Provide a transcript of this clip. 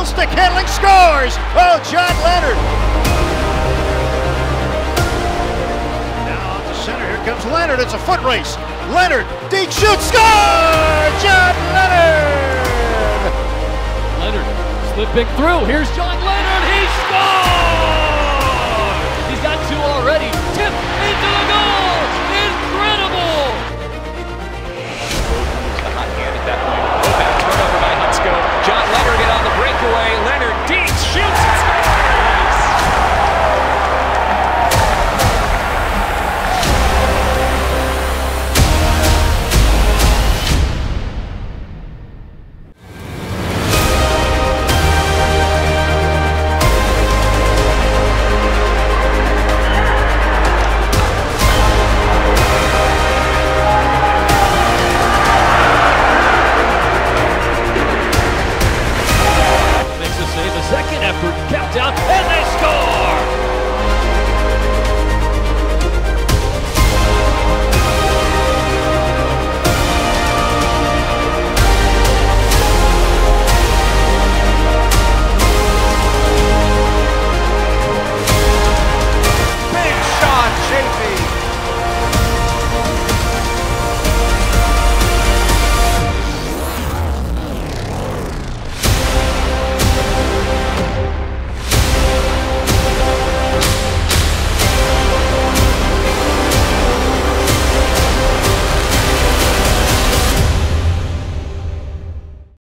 stick handling, scores! Oh, John Leonard. Now on the center. Here comes Leonard. It's a foot race. Leonard, deep shoot, score! John Leonard. Leonard slipping through. Here's John Leonard.